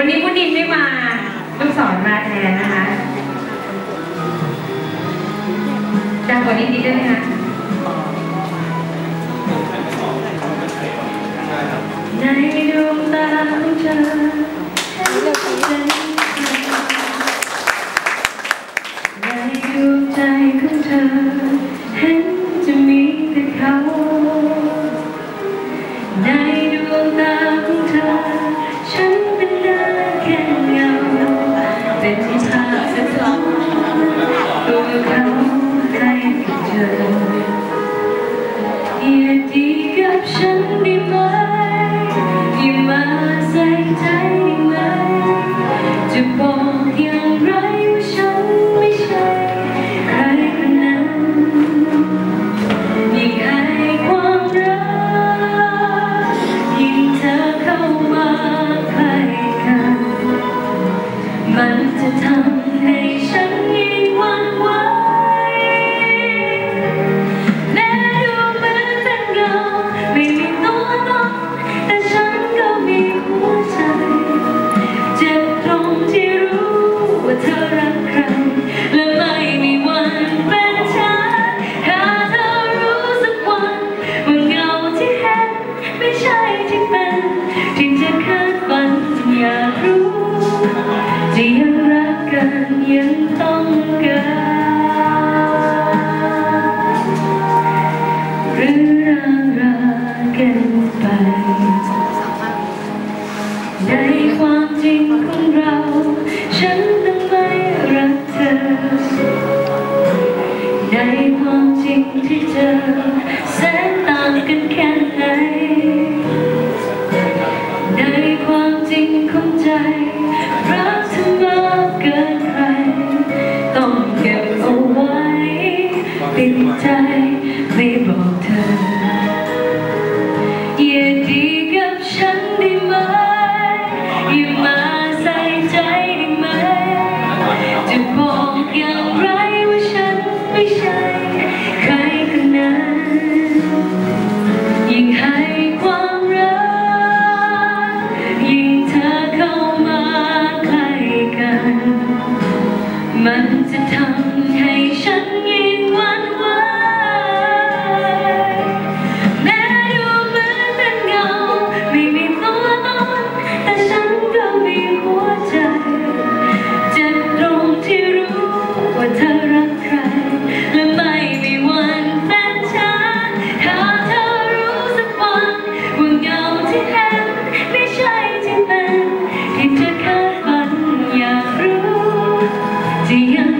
วันนี้พุดินไม่มาลูกสอนมาแทนนะคะดังกว่านี้ดีได้ไหมคะในดวงตาของเธอ เป็นวิชาศึกษเขาได้เจออย่ดีกับฉันได้ไหมอย่มาใส่ใจไหมจะบอก ในความจริงของเรา ฉันต้องไม่รักเธอ ในความจริงที่เจอแสนต่างกันแค่ไหน ในความจริงของใจ months of time.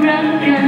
รักกั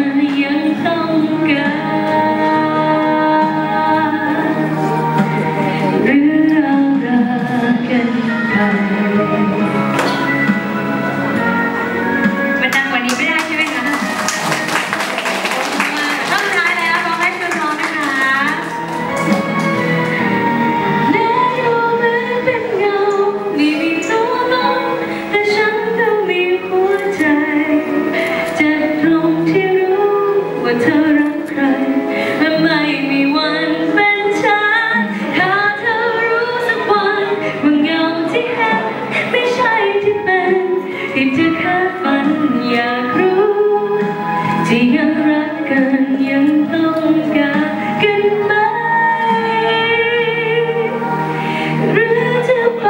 ใครและไม่มีวันเป็นฉันถ้าเธอรู้สักวันว่าเงาที่เห็นไม่ใช่ที่เป็นที่เธอคาฝันอยากรู้ที่ยังรักกันยังต้องการกันไหมหรือจะไป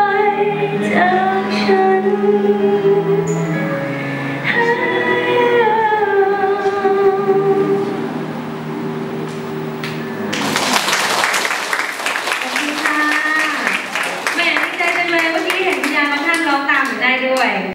จากฉัน Anyway.